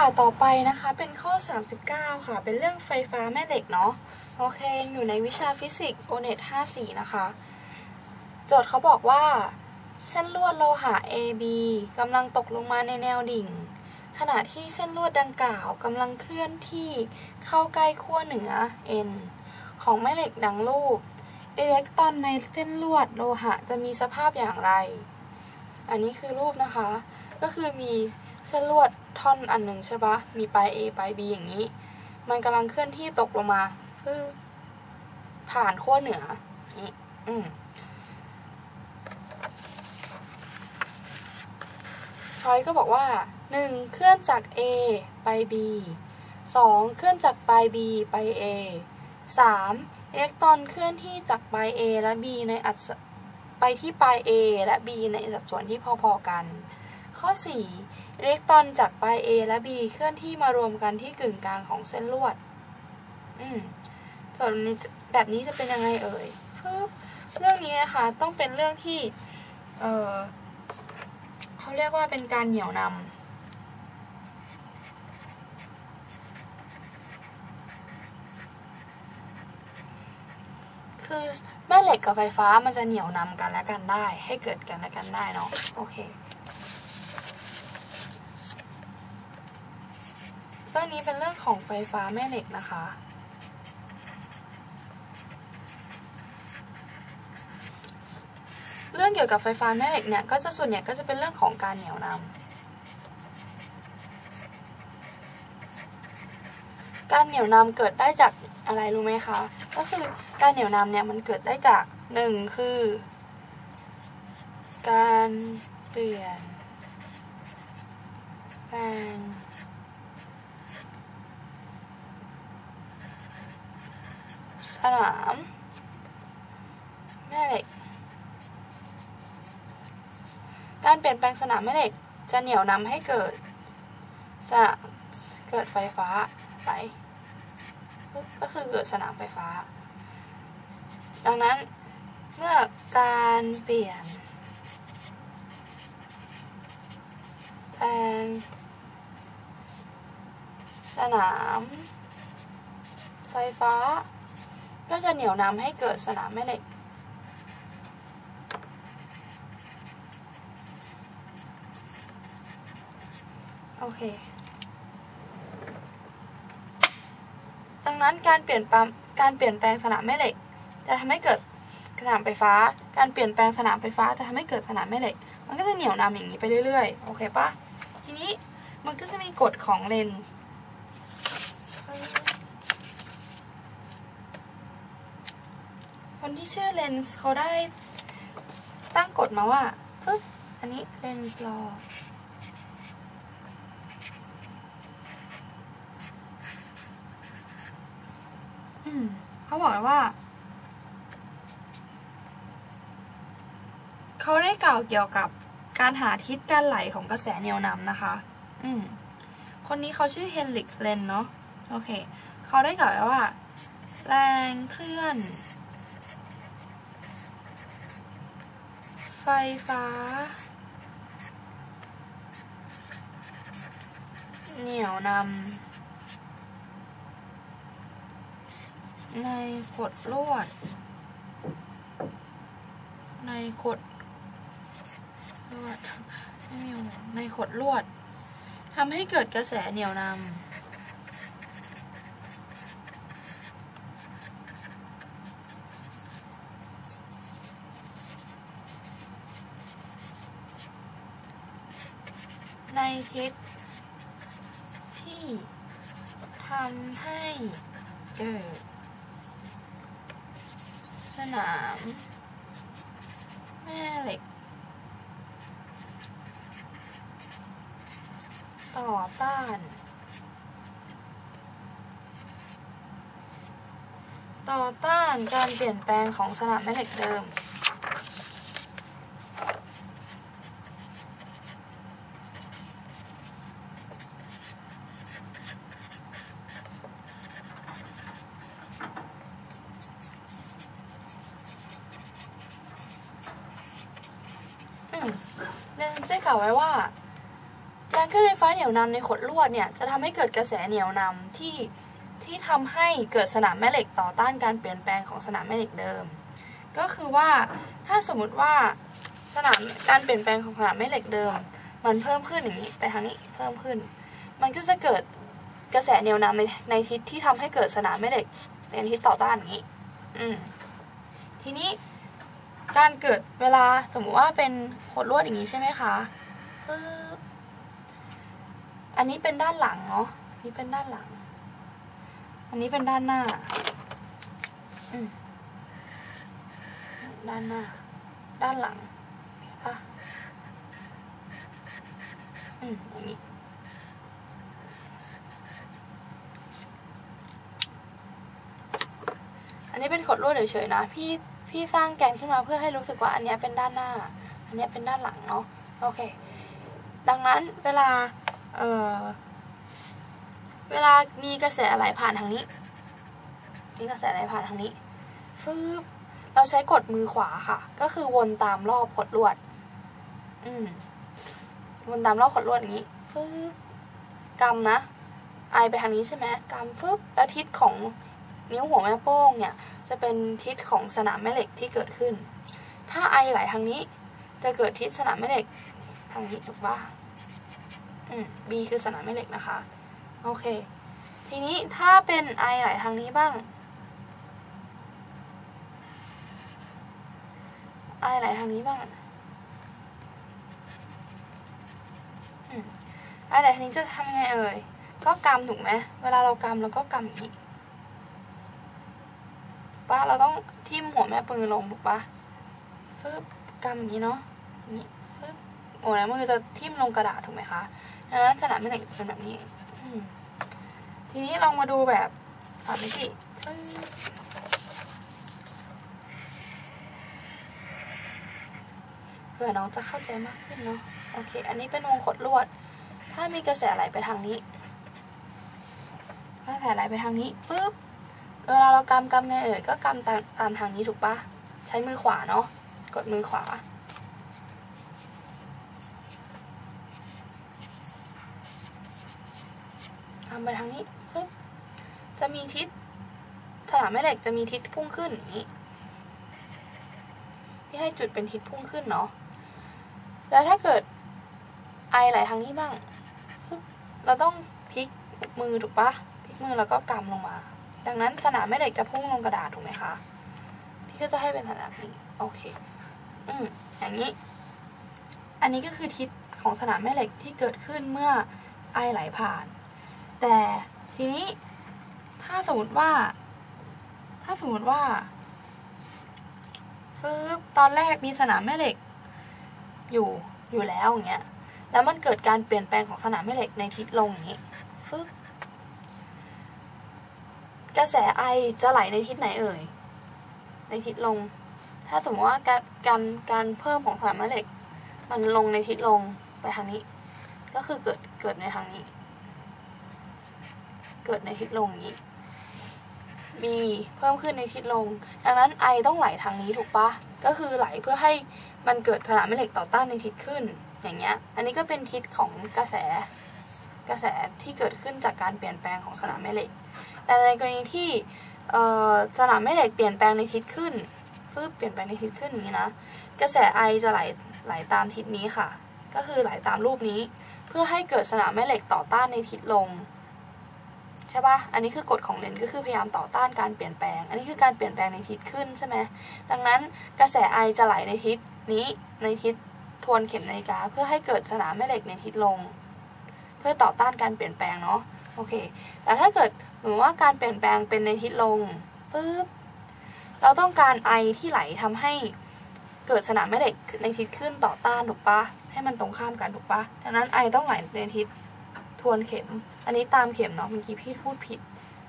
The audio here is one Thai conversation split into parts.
ค่ะต่อไปนะคะเป็นข้อ 39 ค่ะ เป็นเรื่องไฟฟ้าแม่เหล็กเนาะโอเค อยู่ในวิชาฟิสิกส์โอเน็ต54 นะคะ โจทย์เขาบอกว่า เส้นลวดโลหะ AB กำลังตกลงมาในแนวดิ่ง ขณะที่เส้นลวดดังกล่าวกำลังเคลื่อนที่เข้าใกล้ขั้วเหนือ N ของแม่เหล็กดังรูปอิเล็กตรอนในเส้นลวดโลหะจะมีสภาพอย่างไร อันนี้คือรูปนะคะ ก็คือมี เส้นลวดท่อนอันหนึ่งใช่ปะมีปลาย A ปลาย B อย่างนี้ มันกำลังเคลื่อนที่ตกลงมาคือผ่านขั้วเหนือนี่อืมช้อยก็บอกว่า 1. เคลื่อนจาก A ไป B 2. เคลื่อนจากปลาย B ไป A 3. อิเล็กตรอนเคลื่อนที่จากปลาย A และ B ในอัตไปที่ปลาย A และ B ในสัดส่วนที่พอๆกัน ข้อ 4 อิเล็กตรอนจากปลาย A และ B เคลื่อนที่มารวมกันที่กึ่งกลางของเส้นลวด อืมส่วนนี้แบบนี้จะเป็นยังไงเอ่ยปึ๊บเรื่องนี้นะคะต้องเป็นเรื่องที่ เออเขาเรียกว่าเป็นการเหนี่ยวนำคือแม่เหล็กกับไฟฟ้ามันจะเหนี่ยวนำกันและกันได้ ให้เกิดกันและกันได้เนาะโอเค เรื่องนี้เป็นเรื่องของไฟฟ้าแม่เหล็กนะคะ เรื่องเกี่ยวกับไฟฟ้าแม่เหล็กเนี่ยก็จะส่วนใหญ่ก็จะเป็นเรื่องของการเหนี่ยวนำการเหนี่ยวนำเกิดได้จากอะไรรู้ไหมคะ ก็คือการเหนี่ยวนำเนี่ยมันเกิดได้จากหนึ่งคือ การเปลี่ยนแปลง สนาม แม่เหล็ก การเปลี่ยนแปลงสนามแม่เหล็ก จะเหนี่ยวนำให้เกิดสนามเกิดไฟฟ้าไป ก็คือเกิดสนามไฟฟ้า ดังนั้นเมื่อการเปลี่ยนแปลงสนามไฟฟ้า ก็จะเหนี่ยวนำให้เกิดสนามแม่เหล็ก โอเค ดังนั้นการเปลี่ยนแปลงการเปลี่ยนแปลงสนามแม่เหล็ก จะทำให้เกิดสนามไฟฟ้า การเปลี่ยนแปลงสนามไฟฟ้าจะทำให้เกิดสนามแม่เหล็ก มันก็จะเหนี่ยวนำอย่างนี้ไปเรื่อยๆ โอเคปะทีนี้มันก็จะมีกฎของเลนส์ คนที่ชื่อเลนส์เขาได้ตั้งกฎมาว่าปึ๊บอันนี้เลนส์ลออืมเขาบอกว้ว่า เขาได้กล่าวเกี่ยวกับการหาทิศการไหลของกระแสเหนี่ยวนำนะคะ อืม คนนี้เขาชื่อเฮนริกเลนเนาะ โอเค เขาได้กล่าวว่า แรงเคลื่อน ไฟฟ้า เหนี่ยวนำในขดลวด ในขดลวดไม่มีในขดลวดทำให้เกิดกระแสเหนี่ยวนำ ในทิศที่ทำให้เกิดสนามแม่เหล็ก ต่อต้าน ต่อต้านการเปลี่ยนแปลงของสนามแม่เหล็กเดิม อืมเรนได้กล่าวไว้ว่า แร การเคลื่อนไฟฟ้าเหนี่ย วนำในขดลวดเนี่ยจะทำให้เกิดกระแสเหนี่ยวนำที่ที่ทำให้เกิดสนามแม่เหล็กต่อต้านการเปลี่ยนแปลงของสนามแม่เหล็กเดิม ก็คือว่าถ้าสมมุติว่าสนามการเปลี่ยนแปลงของสนามแม่เหล็กเดิม มันเพิ่มขึ้นอย่างนี้ไปทางนี้เพิ่มขึ้น มันก็จะเกิดกระแสเหนี่ยวนำในในทิศที่ทำให้เกิดสนามแม่เหล็กในทิศต่อต้านอย่างนี้ อืมทีนี้การเกิดเวลาสมมุติว่าเป็นขดลวดอย่างนี้ใช่ไหมคะปึ๊บ อันนี้เป็นด้านหลังเนาะอันนี้เป็นด้านหลัง อันนี้เป็นด้านหน้าอืมด้านหน้า ด้านหลังเห็นปะอืมอย่างนี้อันนี้เป็นขดลวดเฉยๆนะ พี่พี่สร้างแกนขึ้นมาเพื่อให้รู้สึกว่าอันนี้เป็นด้านหน้า อันนี้เป็นด้านหลังเนาะโอเค ดังนั้นเวลา เออเวลามีกระแสไหลผ่านทางนี้ มีกระแสไหลผ่านทางนี้ฟืบเราใช้กดมือขวาค่ะ ก็คือวนตามรอบขดลวด อืม วนตามรอบขดลวดอย่างนี้ฟืบกำนะไอไปทางนี้ใช่ไหมกำฟึบแล้วทิศของนิ้วหัวแม่โป้งเนี่ย จะเป็นทิศของสนามแม่เหล็กที่เกิดขึ้น ถ้าไอไหลทางนี้ จะเกิดทิศสนามแม่เหล็กทางนี้ถูกปะ อืม B คือสนามแม่เหล็กนะคะ โอเค ทีนี้ถ้าเป็นไอไหลทางนี้บ้างไอไหลทางนี้บ้างอืมไอไหลทางนี้จะทำไงเอ่ย ก็กำถูกไหม เวลาเรากำเราก็กำอย่างนี้ปะเราต้องทิ่มหัวแม่ปืนลงถูกปะฟึบกำอย่างนี้เนาะอย่างนี้ฟึบ หัวแม่มือจะทิ่มลงกระดาษถูกไหมคะดังนั้นสนามแม่เหล็กจะเป็นแบบนี้ทีนี้ลองมาดูแบบสามมิติเพื่อน้องจะเข้าใจมากขึ้นเนาะโอเค อันนี้เป็นวงขดลวด ถ้ามีกระแสไหลไปทางนี้กระแสไหลไปทางนี้ปุ๊บเวลาเรากำกำไงเอ่ยก็กำตามตามทางนี้ถูกปะใช้มือขวาเนาะกดมือขวา ทำไปทางนี้ปึ๊บจะมีทิศสนามแม่เหล็กจะมีทิศพุ่งขึ้นอย่างนี้พี่ให้จุดเป็นทิศพุ่งขึ้นเนาะแล้วถ้าเกิดไอไหลทางนี้บ้างปึ๊บเราต้องพลิกมือถูกปะพลิกมือแล้วก็กำลงมา ดังนั้นสนามแม่เหล็กจะพุ่งลงกระดาษถูกไหมคะ พี่ก็จะให้เป็นสนามนี้โอเค อืมอย่างนี้ อันนี้ก็คือทิศของสนามแม่เหล็กที่เกิดขึ้นเมื่อไอไหลผ่าน แต่ทีนี้ถ้าสมมติว่า ถ้าสมมติว่าปึ๊บตอนแรกมีสนามแม่เหล็ก อยู่อยู่แล้วอย่างเงี้ย แล้วมันเกิดการเปลี่ยนแปลงของสนามแม่เหล็กในทิศลงอย่างนี้ฟึบกระแสไอจะไหลในทิศไหนเอ่ย ในทิศลง ถ้าสมมติว่าการการการเพิ่มของสนามแม่เหล็ก มันลงในทิศลงไปทางนี้ ก็คือเกิดเกิดในทางนี้ เกิดในทิศลงอย่างนี้ B เพิ่มขึ้นในทิศลง ดังนั้น I ต้องไหลทางนี้ถูกปะก็คือไหลเพื่อให้มันเกิดสนามแม่เหล็กต่อต้านในทิศขึ้น อย่างเงี้ย อันนี้ก็เป็นทิศของกระแสกระแสที่เกิดขึ้นจากการเปลี่ยนแปลงของสนามแม่เหล็ก แต่ในกรณีที่สนามแม่เหล็กเปลี่ยนแปลงในทิศขึ้นฟืบเปลี่ยนแปลงในทิศขึ้นอย่างนี้นะ กระแส I จะไหลไหลตามทิศนี้ค่ะ ก็คือไหลตามรูปนี้ เพื่อให้เกิดสนามแม่เหล็กต่อต้านในทิศลง ใช่ปะอันนี้คือกฎของเลนก็คือพยายามต่อต้านการเปลี่ยนแปลง อันนี้คือการเปลี่ยนแปลงในทิศขึ้นใช่ไหมดังนั้นกระแสไอจะไหลในทิศนี้ในทิศทวนเข็มนาฬิกา เพื่อให้เกิดสนามแม่เหล็กในทิศลง เพื่อต่อต้านการเปลี่ยนแปลงเนาะโอเค แต่ถ้าเกิดเหมือนว่าการเปลี่ยนแปลงเป็นในทิศลงปึ๊บเราต้องการไอที่ไหลทำให้เกิดสนามแม่เหล็กในทิศขึ้นต่อต้านถูกปะให้มันตรงข้ามกันถูกปะดังนั้นไอต้องไหลในทิศ ทวนเข็ม อันนี้ตามเข็มเนาะเมื่อกี้พี่พูดผิด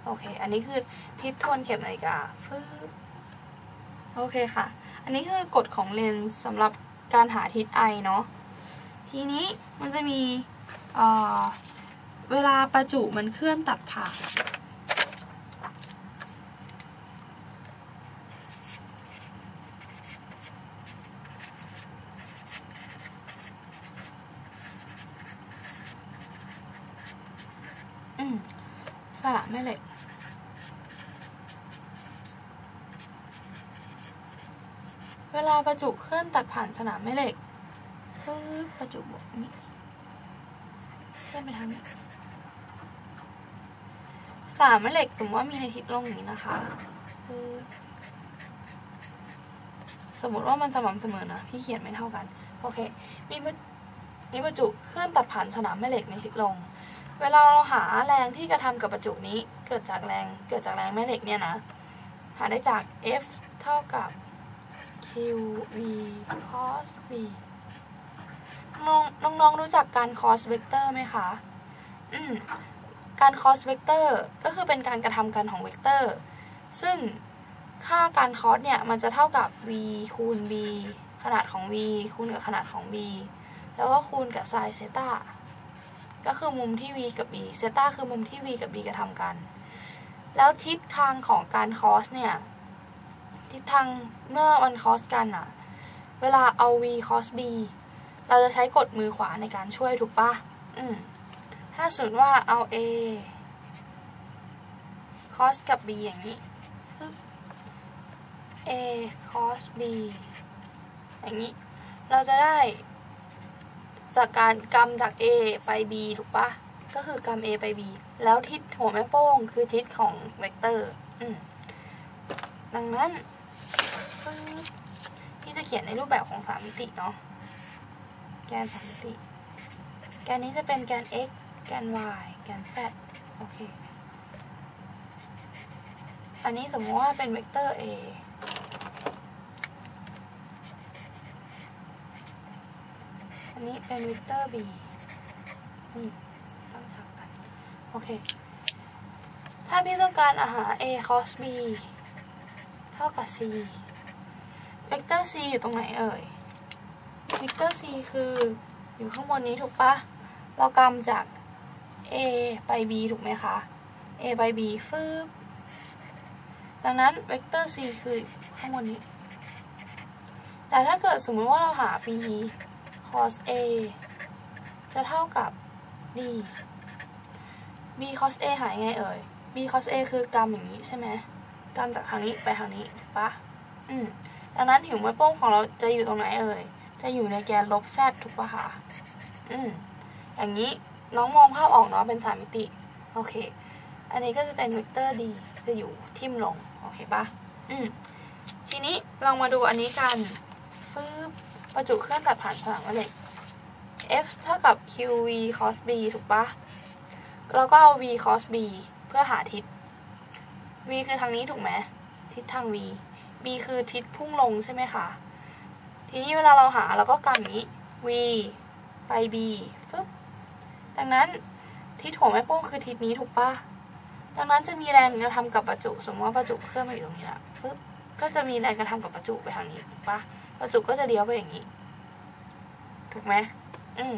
โอเค อันนี้คือทิศทวนเข็มนาฬิกาฟืบโอเคค่ะ อันนี้คือกฎของเลนส์สำหรับการหาทิศไอเนาะ ทีนี้มันจะมีเเวลาประจุมันเคลื่อนตัดผ่าน สนามแม่เหล็ก เวลาประจุเคลื่อนตัดผ่านสนามแม่เหล็กปึ๊บประจุบวกนี้เคลื่อนไปทางนี้สนามแม่เหล็กสมมติว่ามีในทิศลงอย่างนี้นะคะปึ๊บสมมติว่ามันสม่ำเสมอนะพี่เขียนไม่เท่ากัน โอเค มีประมีประจุเคลื่อนตัดผ่านสนามแม่เหล็กในทิศลง เวลาเราหาแรงที่กระทำกับประจุนี้เกิดจากแรงเกิดจากแรงแม่เหล็กเนี่ยนะ หาได้จาก F เท่ากับ q v cos v น้องน้องๆรู้จักการ cos vector ไหมคะ อืม การ cos vector ก็คือเป็นการกระทำกันของเวกเตอร์ ซึ่งค่าการ cos เนี่ย มันจะเท่ากับ v คูณ b ขนาดของ v คูณกับขนาดของ b แล้วก็คูณกับ sin เซตา ก็คือมุมที่ v กับ b เซต้าคือมุมที่ v กับ b กระทำกัน แล้วทิศทางของการ cos เนี่ย ทิศทางเมื่อมัน cos กันอะเวลาเอา v cos b เราจะใช้กดมือขวาในการช่วยถูกปะอืมถ้าสมมติว่าเอา a cos กับ b อย่างนี้ a cos b อย่างนี้ เราจะได้ จากการกำจาก a ไป b ถูกปะก็คือกำ a ไป b แล้วทิศหัวแม่โป้งคือทิศของเวกเตอร์ดังนั้นที่จะเขียนในรูปแบบของสามมิติเนาะแกนสามมิติ แกนนี้จะเป็นแกน x แกน y แกน z โอเค อันนี้สมมติว่าเป็นเวกเตอร์ a นี้เป็นเวกเตอร์ b อืมตั้งฉากกัน โอเค ถ้าพี่ต้องการหา a cross b เท่ากับ c เวกเตอร์ c อยู่ตรงไหนเอ่ย เวกเตอร์ c คืออยู่ข้างบนนี้ถูกปะ เรากำจาก a ไป b ถูกไหมคะ a ไป b ฟืบดังนั้นเวกเตอร์ c คือข้างบนนี้ แต่ถ้าเกิดสมมติว่าเราหา b cos a จะเท่ากับ d b cos a หายังไงเอ่ย b cos a คือกำอย่างนี้ใช่ไหมกำจากทางนี้ไปทางนี้ถูกปะอืมดังนั้นหิวแม่โป้งของเราจะอยู่ตรงไหนเอ่ย จะอยู่ในแกนลบ z ถูกปะคะอืมอย่างนี้น้องมองภาพออกเนาะเป็นสามมิติ โอเค อันนี้ก็จะเป็นเวกเตอร์ d จะอยู่ทิ่มลง โอเคปะอืมทีนี้ลองมาดูอันนี้กันฟืบ ประจุเครื่องตัดผ่านสนามแม่เหล็ก f เท่ากับ qv cos b ถูกปะแล้วก็เอา v cos b เพื่อหาทิศ v คือทางนี้ถูกไหมทิศทาง v b คือทิศพุ่งลงใช่ไหมคะ ทีนี้เวลาเราหาเราก็กำนี้ v ไป b ฟึบดังนั้นทิศหัวแม่โป้งคือทิศนี้ถูกปะดังนั้นจะมีแรงกระทำกับประจุ สมมติว่าประจุเคลื่อนมาอยู่ตรงนี้ละฟึบก็จะมีแรงกระทำกับประจุไปทางนี้ถูกปะ ประจุก็จะเลี้ยวไปอย่างนี้ ถูกไหมอืม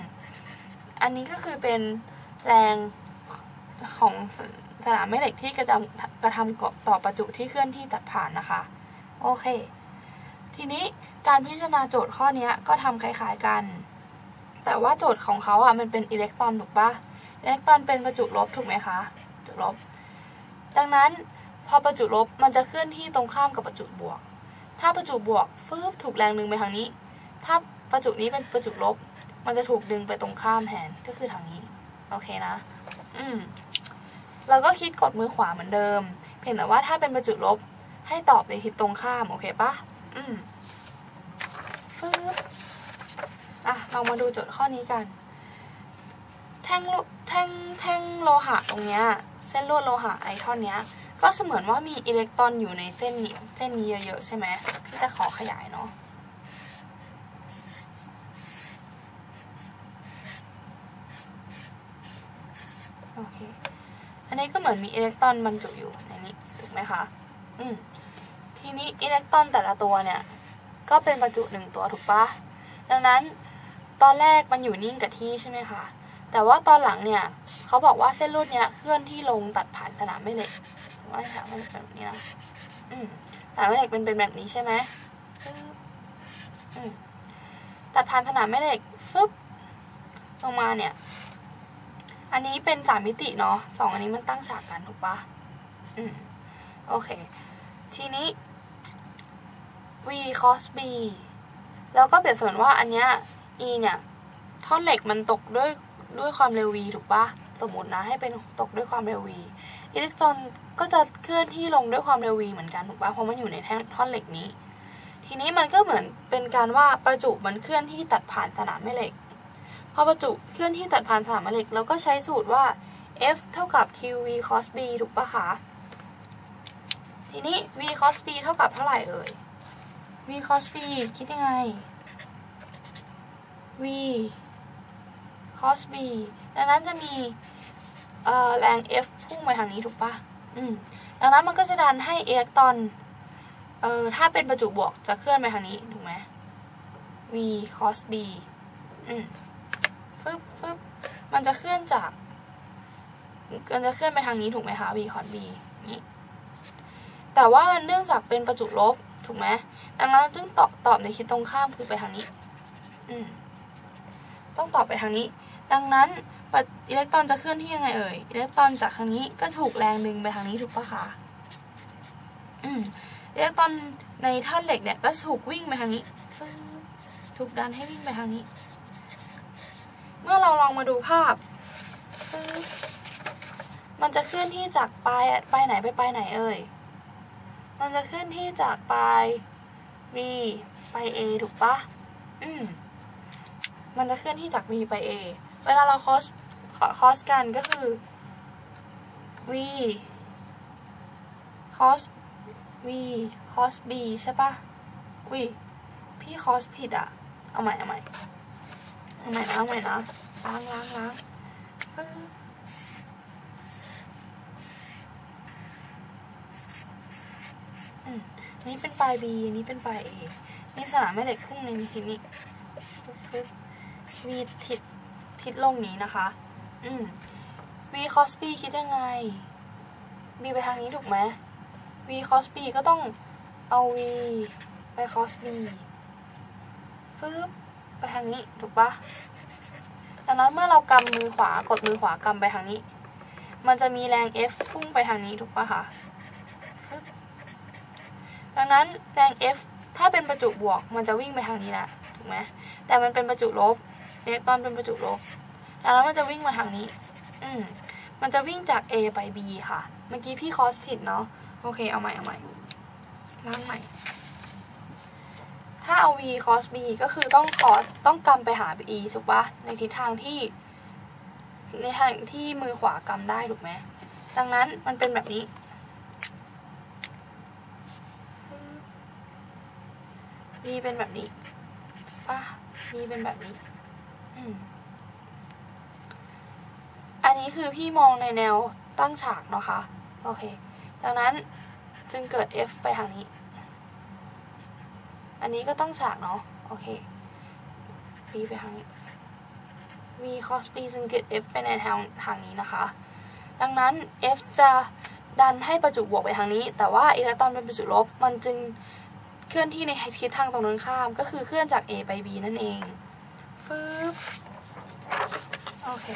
อันนี้ก็คือเป็นแรงของสนามแม่เหล็กที่กระทำกระทำต่อประจุที่เคลื่อนที่ตัดผ่านนะคะ โอเค ทีนี้การพิจารณาโจทย์ข้อนี้ก็ทำคล้ายๆกัน แต่ว่าโจทย์ของเขาอะมันเป็นอิเล็กตรอนถูกปะอิเล็กตรอนเป็นประจุลบถูกไหมคะประจุลบ ดังนั้นพอประจุลบมันจะเคลื่อนที่ตรงข้ามกับประจุบวก ถ้าประจุบวกฟืบถูกแรงดึงไปทางนี้ ถ้าประจุนี้เป็นประจุลบ มันจะถูกดึงไปตรงข้ามแทนก็คือทางนี้ โอเคนะ อืมเราก็คิดกดมือขวาเหมือนเดิม เพียงแต่ว่าถ้าเป็นประจุลบ ให้ตอบในทิศตรงข้าม โอเคปะอืมฟืบอะเรามาดูโจทย์ข้อนี้กัน แท่งแท่งแท่งโลหะตรงเนี้ย เส้นลวดโลหะไอทอนเนี้ย ก็เสมือนว่ามีอิเล็กตรอนอยู่ในเส้นนี้เส้นนี้เยอะๆใช่ไหมที่จะขอขยายเนาะโอเค อันนี้ก็เหมือนมีอิเล็กตรอนบรรจุอยู่ในนี้ถูกไหมคะ อืม ทีนี้อิเล็กตรอนแต่ละตัวเนี่ย ก็เป็นบรรจุหนึ่งตัวถูกปะดังนั้นตอนแรกมันอยู่นิ่งกับที่ใช่ไหมคะ แต่ว่าตอนหลังเนี่ย เขาบอกว่าเส้นลวดเนี้ยเคลื่อนที่ลงตัดผ่านสนามแม่เหล็กว่าสนามแม่เหล็กแบบนี้นะอืมสนามแม่เหล็กเป็นเป็นแบบนี้ใช่ไหมปึ๊บอืมตัดผ่านสนามแม่เหล็กฟึบลงมาเนี่ย อันนี้เป็นสามมิติเนาะสองอันนี้มันตั้งฉากกันถูกปะอืมโอเค ทีนี้ v cos b แล้วก็เปรียบเสมือนว่าอันเนี้ย e เนี่ยท่อนเหล็กมันตกด้วยด้วยความเร็ว v ถูกปะ สมมตินะให้เป็นตกด้วยความเร็ว v อิเล็กตรอนก็จะเคลื่อนที่ลงด้วยความเร็ว v เหมือนกันถูกปะเพราะมันอยู่ในแท่งท่อนเหล็กนี้ ทีนี้มันก็เหมือนเป็นการว่าประจุมันเคลื่อนที่ตัดผ่านสนามแม่เหล็กพอประจุเคลื่อนที่ตัดผ่านสนามแม่เหล็กเราก็ใช้สูตรว่า F เท่ากับ QV cos B ถูกปะคะทีนี้ V cos B เท่ากับเท่าไหร่เอ่ย V cos B คิดยังไง V cos B ดังนั้นจะมีแรง F พุ่งไปทางนี้ถูกปะอืมดังนั้นมันก็จะดันให้อิเล็กตรอนเอ่อถ้าเป็นประจุบวกจะเคลื่อนไปทางนี้ถูกไหม V cos B อืมฟึบฟึบมันจะเคลื่อนจากมันจะเคลื่อนไปทางนี้ถูกไหมคะ v คอน b นี่แต่ว่ามันเนื่องจากเป็นประจุลบถูกไหมดังนั้นจึงตอบตอบในทิศตรงข้ามคือไปทางนี้ อืมต้องตอบไปทางนี้ ดังนั้น อิเล็กตรอนจะเคลื่อนที่ยังไงเอ่ย อิเล็กตรอนจากทางนี้ก็ถูกแรงดึงไปทางนี้ถูกปะคะอืมอิเล็กตรอนในท่อนเหล็กเนี่ยก็ถูกวิ่งไปทางนี้ ถูกดันให้วิ่งไปทางนี้ เมื่อเราลองมาดูภาพ มันจะเคลื่อนที่จากปลายปลายไหนไปปลายไหนเอ่ย มันจะเคลื่อนที่จากปลาย V ไป A ถูกปะอืมมันจะเคลื่อนที่จาก V ไป A เวลาเราคอสคอสกันก็คือ V cos V cos B ใช่ปะวิพี่คอสผิดอะเอาใหม่เอาใหม่เอาใหม่นะเอาใหม่นะล้างล้างล้างปึ๊บอืมนี่เป็นปลาย B นี่เป็นปลาย A นี่สนามแม่เหล็กพุ่งในทิศนี้ปึ๊บปึ๊บ V ทิศ ทิศลงนี้นะคะ อืม V cos B คิดยังไง B ไปทางนี้ถูกไหม V cos B ก็ต้องเอา V ไป cos B ฟึบไปทางนี้ถูกปะดังนั้นเมื่อเรากำมือขวากดมือขวากำไปทางนี้ มันจะมีแรง F พุ่งไปทางนี้ถูกปะคะฟึบดังนั้นแรง F ถ้าเป็นประจุบวกมันจะวิ่งไปทางนี้แหละถูกไหมแต่มันเป็นประจุลบ อิเล็กตรอนเป็นประจุลบดังนั้นมันจะวิ่งมาทางนี้ อืมมันจะวิ่งจาก A ไป B ค่ะ เมื่อกี้พี่คอสผิดเนาะ โอเค เอาใหม่ เอาใหม่ล้างใหม่ ถ้าเอา v cos b ก็คือต้อง cos ต้องกำไปหา e ถูกปะในทิศทางที่ ในทางที่มือขวากำได้ถูกไหม ดังนั้นมันเป็นแบบนี้ v เป็นแบบนี้ปะ v เป็นแบบนี้ อันนี้คือพี่มองในแนวตั้งฉากเนาะคะ โอเค ดังนั้นจึงเกิด f ไปทางนี้ อันนี้ก็ตั้งฉากเนาะ โอเค v ไปทางนี้ v cos b จึงเกิด f ไปในทางทางนี้นะคะ ดังนั้น f จะดันให้ประจุบวกไปทางนี้ แต่ว่าอิเล็กตรอนเป็นประจุลบ มันจึงเคลื่อนที่ในทิศทางตรงนั้นข้าม ก็คือเคลื่อนจาก a ไป b นั่นเอง ฟึบโอเค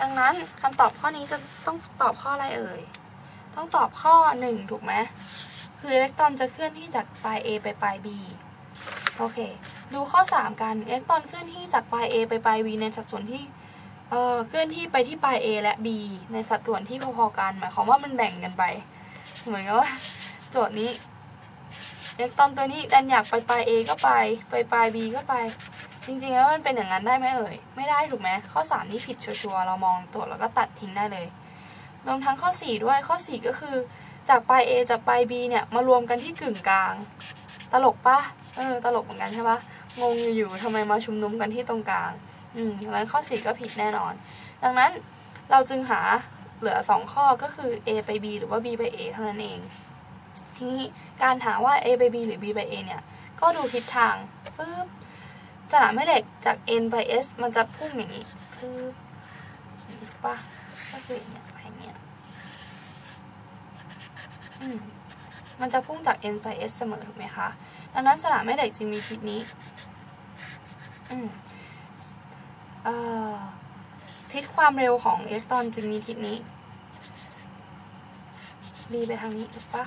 ดังนั้นคำตอบข้อนี้จะต้องตอบข้ออะไรเอ่ย ต้องตอบข้อ 1 ถูกไหม คืออิเล็กตรอนจะเคลื่อนที่จากปลาย A ไปปลาย B โอเค ดูข้อ 3 กันอิเล็กตรอนเคลื่อนที่จากปลาย A ไปปลาย B ในสัดส่วนที่เอ่อเคลื่อนที่ไปที่ปลาย A และ B ในสัดส่วนที่พอๆกัน หมายความว่ามันแบ่งกันไป เหมือนกับว่าโจทย์นี้อิเล็กตรอนตัวนี้ดันอยากไปปลาย A ก็ไป ไปปลาย B ก็ไป จริงๆแล้วมันเป็นอย่างนั้นได้ไหมเอ่ย ไม่ได้ถูกไหมข้อ 3 นี่ผิดชัวร์ๆเรามองตัวแล้วก็ตัดทิ้งได้เลย รวมทั้งข้อ 4 ด้วยข้อ 4 ก็คือ จากปลาย A จากปลาย B เนี่ย มารวมกันที่กึ่งกลาง ตลกปะเออ ตลกเหมือนกันใช่ปะงงอยู่ๆทำไมมาชุมนุมกันที่ตรงกลาง อืมดังนั้นข้อ 4 ก็ผิดแน่นอน ดังนั้นเราจึงหาเหลือ 2 ข้อก็คือ A ไป B หรือว่า B ไป A เท่านั้นเอง ทีนี้การหาว่า A ไป B หรือ B ไป A เนี่ย ก็ดูทิศทางฟึบ สนามแม่เหล็กจาก N ไป S มันจะพุ่งอย่างนี้ฟึบนี่ปะก็คืออย่างเงี้ยไปอย่างเงี้ยอืมมันจะพุ่งจาก n ไป s เสมอถูกไหมคะดังนั้นสนามแม่เหล็กจึงมีทิศนี้อืมเอ่อทิศความเร็วของอิเล็กตรอนจึงมีทิศนี้ b ไปทางนี้ถูกปะ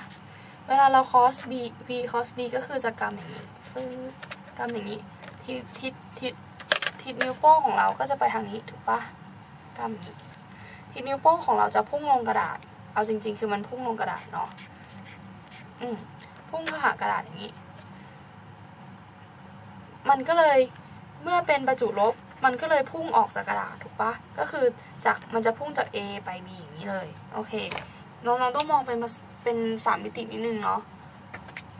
เวลาเรา cos b v cos b ก็คือจะกำอย่างนี้ฟึ๊บกำอย่างนี้ ทิศทิศทิศทิศนิ้วโป้งของเราก็จะไปทางนี้ถูกปะกำอย่างนี้ทิศนิ้วโป้งของเราจะพุ่งลงกระดาษ เอาจริง ๆ คือมันพุ่งลงกระดาษเนาะอืมพุ่งเข้าหากระดาษอย่างนี้ มันก็เลยเมื่อเป็นประจุลบมันก็เลยพุ่งออกจากกระดาษถูกปะก็คือจากมันจะพุ่งจาก A ไป B อย่างนี้เลย โอเค น้องๆต้องมองเป็นเป็นสามมิตินิดนึงเนาะ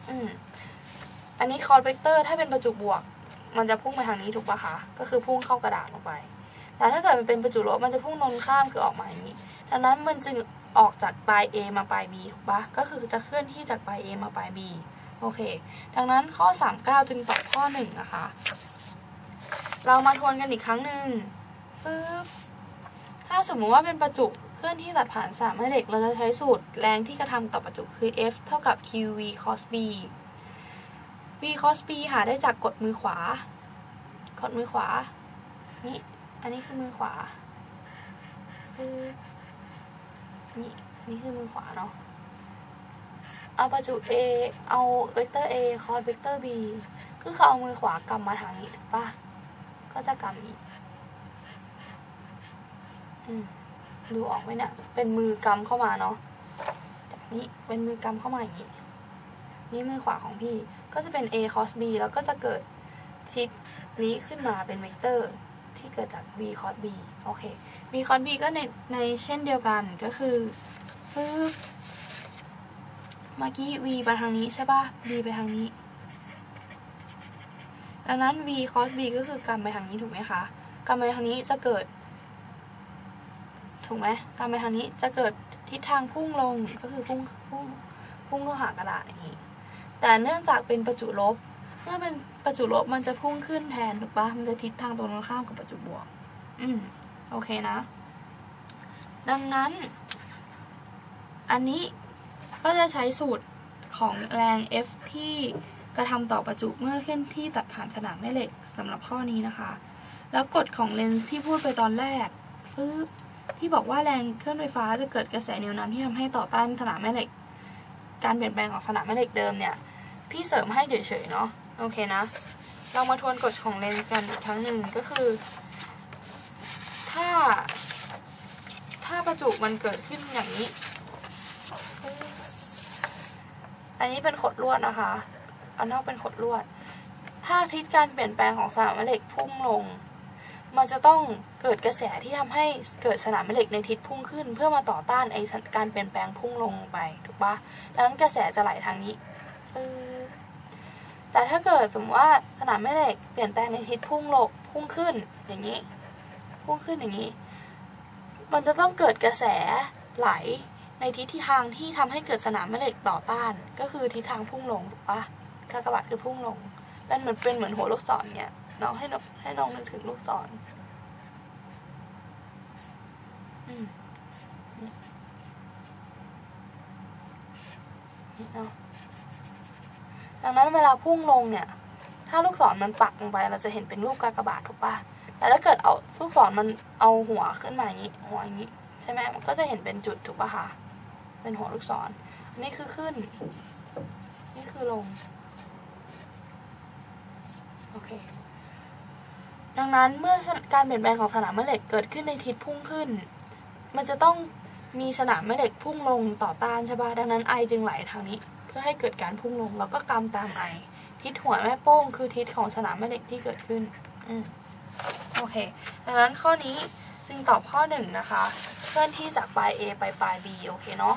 อืม อันนี้ cross เวกเตอร์ถ้าเป็นประจุบวก มันจะพุ่งไปทางนี้ถูกปะคะ ก็คือพุ่งเข้ากระดาษลงไป แต่ถ้าเกิดมันเป็นประจุลบมันจะพุ่งตรงข้ามคือออกมาอย่างนี้ ดังนั้นมันจึงออกจากปลาย A มาปลาย B ถูกปะก็คือจะเคลื่อนที่จากปลาย A มาปลาย B โอเค ดังนั้นข้อ 39 จึงตอบข้อ 1 นะคะ เรามาทวนกันอีกครั้งหนึ่งปึ๊บ ถ้าสมมุติว่าเป็นประจุเคลื่อนที่ตัดผ่านสามแม่เหล็ก เราจะใช้สูตรแรงที่กระทำต่อประจุคือ F เท่ากับ QV cos B V cos B หาได้จากกดมือขวา กดมือขวา นี่ อันนี้คือมือขวาคือนี่ นี่คือมือขวาเนาะ เอาประจุ A เอาเวกเตอร์ A cross เวกเตอร์ B คือเขาเอามือขวากำมาทางนี้ถูกปะก็จะกำนี้อืมดูออกไหมเนี่ย เป็นมือกำเข้ามาเนาะจากนี้เป็นมือกำเข้ามาอย่างนี้ นี่มือขวาของพี่ ก็จะเป็น a cross b แล้วก็จะเกิดทิศนี้ขึ้นมาเป็นเวกเตอร์ที่เกิดจาก v cross b โอเค v cross b ก็ในในเช่นเดียวกันก็คือปึ๊บเมื่อกี้ v ไปทางนี้ใช่ป่ะ b ไปทางนี้ ดังนั้น v cos b ก็คือกำไปทางนี้ถูกไหมคะกำไปทางนี้จะเกิด ถูกไหมกำไปทางนี้จะเกิดทิศทางพุ่งลงก็คือพุ่งพุ่งพุ่งเข้าหากระดาษอย่างนี้ แต่เนื่องจากเป็นประจุลบ เมื่อเป็นประจุลบมันจะพุ่งขึ้นแทนถูกปะมันจะทิศทางตรงกันข้ามกับประจุบวก อืม โอเคนะ ดังนั้น อันนี้ก็จะใช้สูตรของแรง F ที่กระทำต่อประจุเมื่อเคลื่อนที่ตัดผ่านสนามแม่เหล็กสำหรับข้อนี้นะคะ แล้วกฎของเลนส์ที่พูดไปตอนแรกปึ๊บที่บอกว่าแรงเคลื่อนไฟฟ้าจะเกิดกระแสนิ้วน้ำที่ทำให้ต่อต้านสนามแม่เหล็ก การเปลี่ยนแปลงของสนามแม่เหล็กเดิมเนี่ย พี่เสริมให้เฉยๆเนาะโอเคนะ เรามาทวนกฎของเลนส์กันอีกครั้งหนึ่งก็คือ ถ้า ถ้าประจุมันเกิดขึ้นอย่างนี้ อันนี้เป็นขดลวดนะคะ อันนอกเป็นขดลวด ถ้าทิศการเปลี่ยนแปลงของสนามแม่เหล็กพุ่งลง มันจะต้องเกิดกระแสที่ทำให้เกิดสนามแม่เหล็กในทิศพุ่งขึ้น เพื่อมาต่อต้านไอการเปลี่ยนแปลงพุ่งลงไปถูกปะดังนั้นกระแสจะไหลทางนี้แต่ถ้าเกิดสมมติว่าสนามแม่เหล็กเปลี่ยนแปลงในทิศพุ่งลงพุ่งขึ้นอย่างนี้ พุ่งขึ้นอย่างนี้ มันจะต้องเกิดกระแสไหลในทิศที่ทางที่ทำให้เกิดสนามแม่เหล็กต่อต้าน ก็คือทิศทางพุ่งลงถูกปะกากบาทคือพุ่งลงเป็นเหมือนเป็นเหมือนหัวลูกศรเนี่ย น้องให้น้องให้น้องนึกถึงลูกศรอืมนี่นี่เนาะดังนั้นเวลาพุ่งลงเนี่ย ถ้าลูกศรมันปักลงไป เราจะเห็นเป็นรูปกากบาทถูกปะแต่ถ้าเกิดเอาลูกศรมันเอาหัวขึ้นมาอย่างนี้ หัวอย่างนี้ ใช่ไหมมันก็จะเห็นเป็นจุดถูกปะคะเป็นหัวลูกศรอันนี้คือขึ้น นี่คือลง โอเค ดังนั้นเมื่อการเปลี่ยนแปลงของสนามแม่เหล็กเกิดขึ้นในทิศพุ่งขึ้น มันจะต้องมีสนามแม่เหล็กพุ่งลงต่อต้านใช่ปะดังนั้นไอจึงไหลทางนี้ เพื่อให้เกิดการพุ่งลงแล้วก็กำตามไอทิศหัวแม่โป้งคือทิศของสนามแม่เหล็กที่เกิดขึ้นอืมโอเค ดังนั้นข้อนี้จึงตอบข้อหนึ่งนะคะ เคลื่อนที่จากปลาย A ไปปลาย B โอเคเนาะ